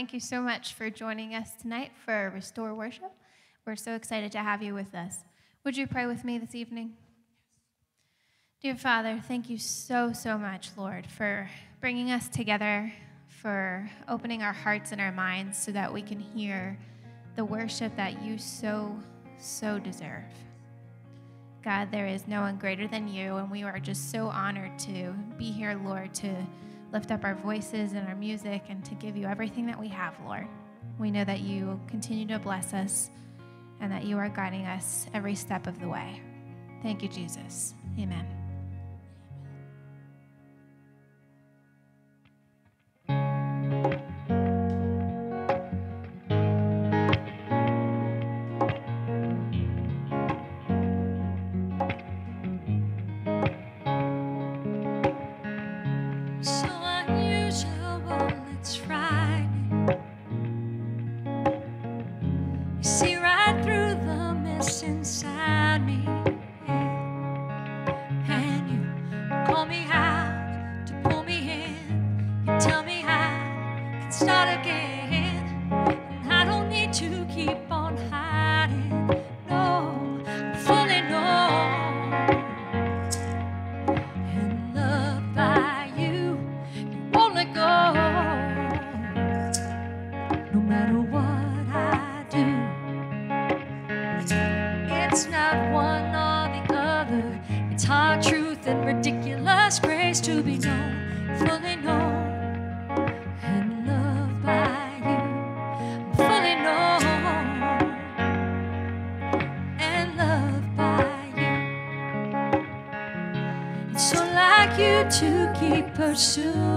Thank you so much for joining us tonight for Restore Worship. We're so excited to have you with us. Would you pray with me this evening? Dear Father, thank you so, so much, Lord, for bringing us together, for opening our hearts and our minds so that we can hear the worship that you so, so deserve. God, there is no one greater than you, and we are just so honored to be here, Lord, to lift up our voices and our music and to give you everything that we have, Lord. We know that you continue to bless us and that you are guiding us every step of the way. Thank you, Jesus. Amen. our truth and ridiculous grace to be known, fully known and loved by you. Fully known and loved by you. It's so like you to keep pursuing.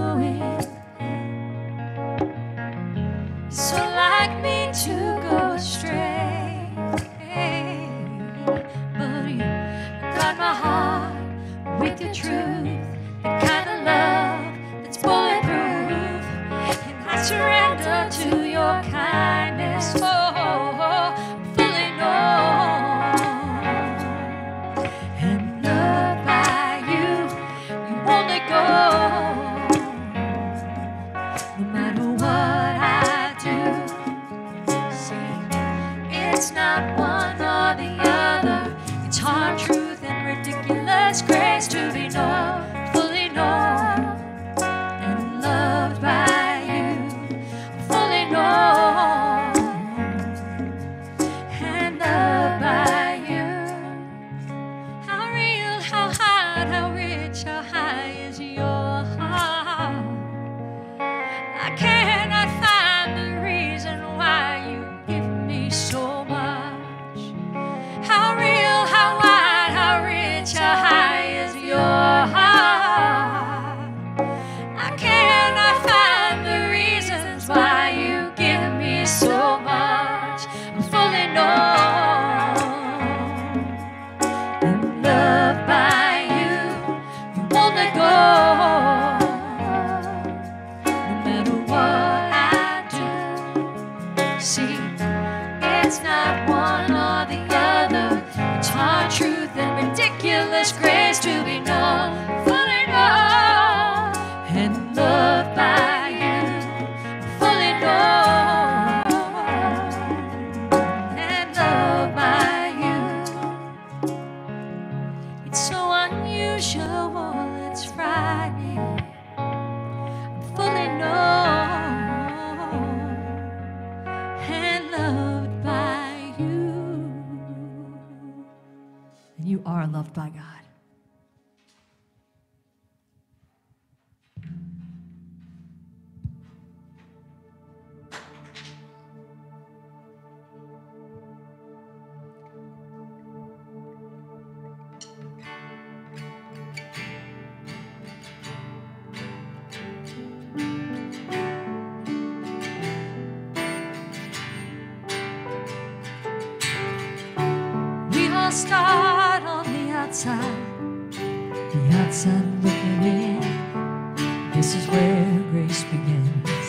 start on the outside, the outside looking in. This is where grace begins.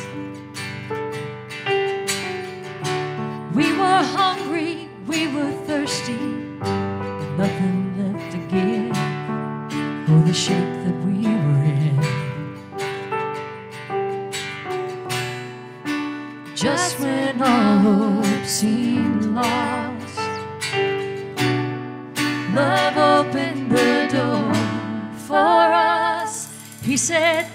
We were hungry, we were thirsty, nothing left to give for the shape that we. Said,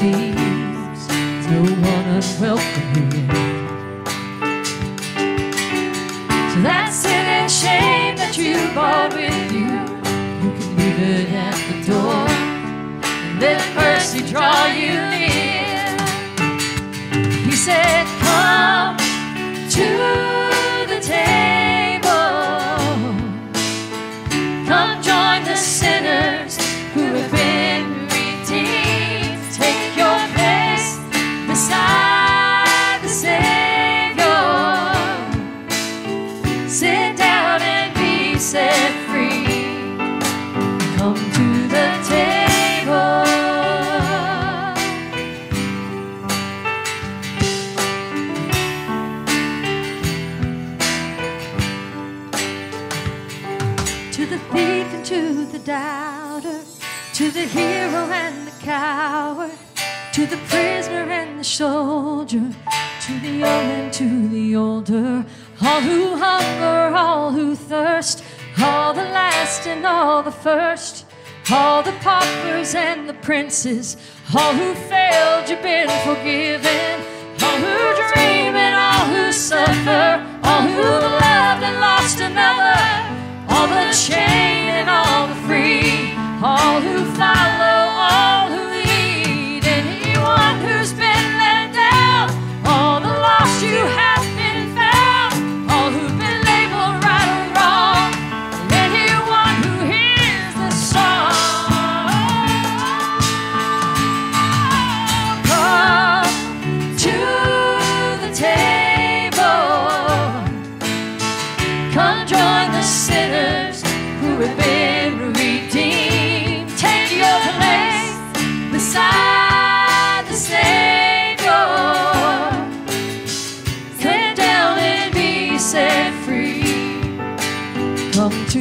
There's no one unwelcome here. So that sin and shame that you brought with you, you can leave it at the door. And let mercy draw you near. He said, Come to soldier, to the young and to the older, all who hunger, all who thirst, all the last and all the first, all the paupers and the princes, all who failed, you've been forgiven, all who dream and all who suffer, all who loved and lost another. All the chained and all the free, all who follow, all who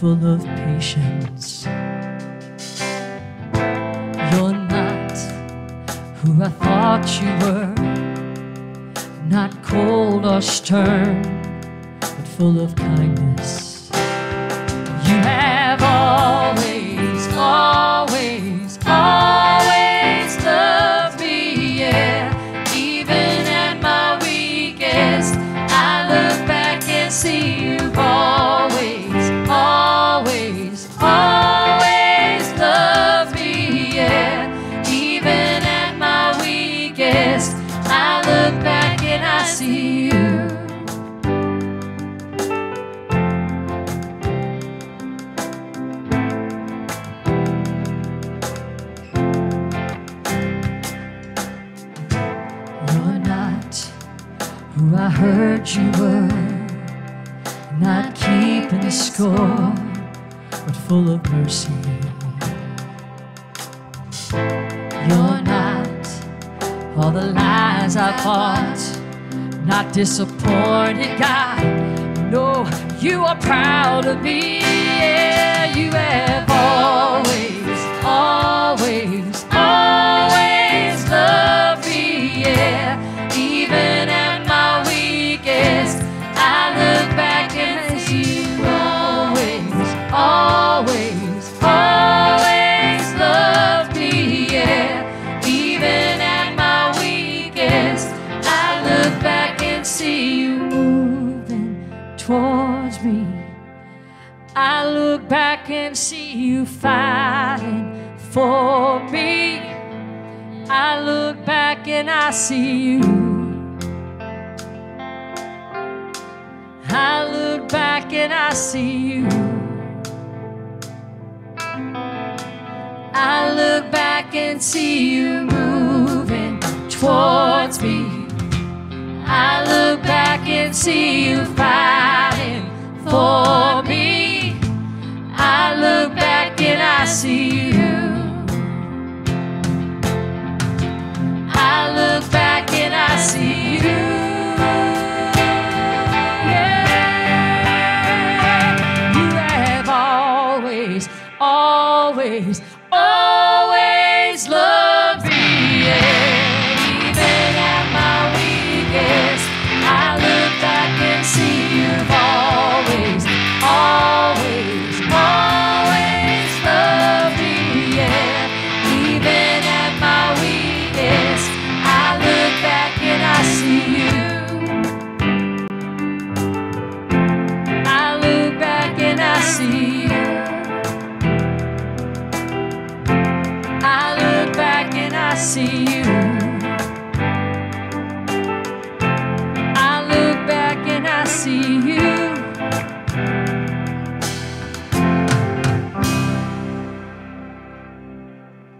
full of patience. You're not who I thought you were. Not cold or stern, but full of kindness. see you. You're not who I heard you were, not keeping the score, but full of mercy. You're not all the lies I fought not disappointed, God. No, you are proud of me. Yeah, you have always, always towards me. I look back and see you fighting for me. I look back and I see you. I look back and I see you. I look back and see you moving towards me. I look back and see you fight for me. I look back and I see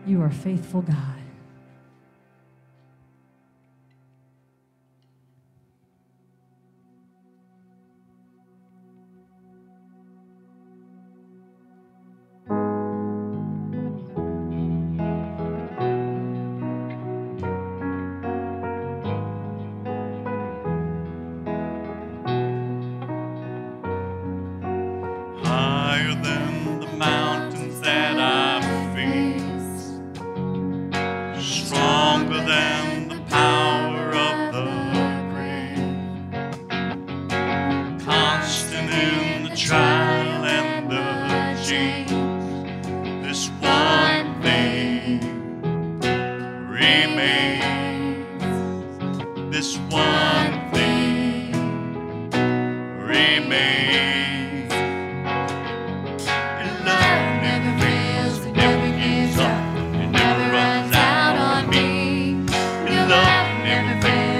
You are faithful, God. stronger than never.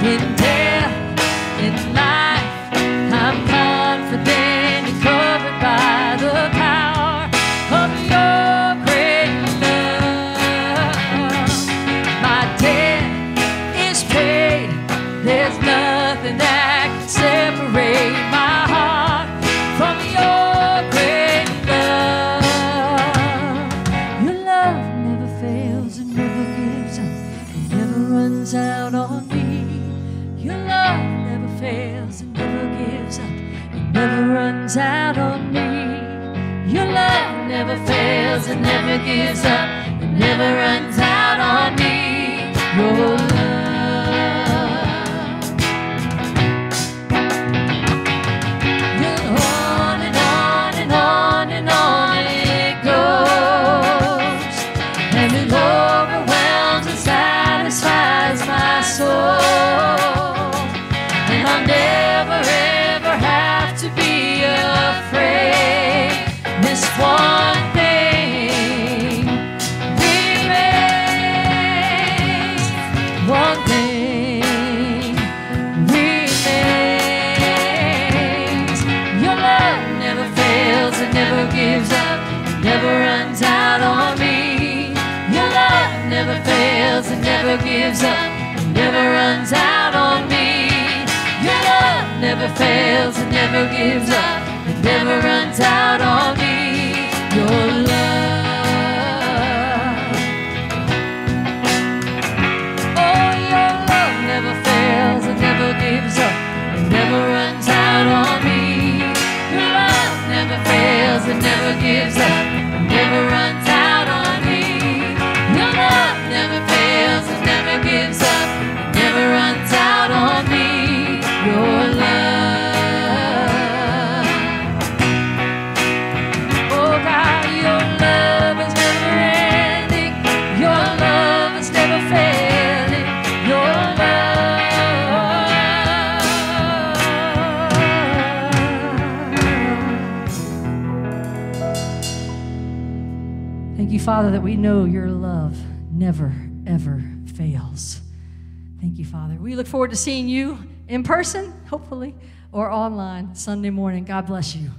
when Your love never fails and never gives up. It never runs out on me. Your love never fails and never gives up. It never runs out on me. Your I'll never fails and never gives Father, that we know your love never, ever fails. Thank you, Father. We look forward to seeing you in person, hopefully, or online Sunday morning. God bless you.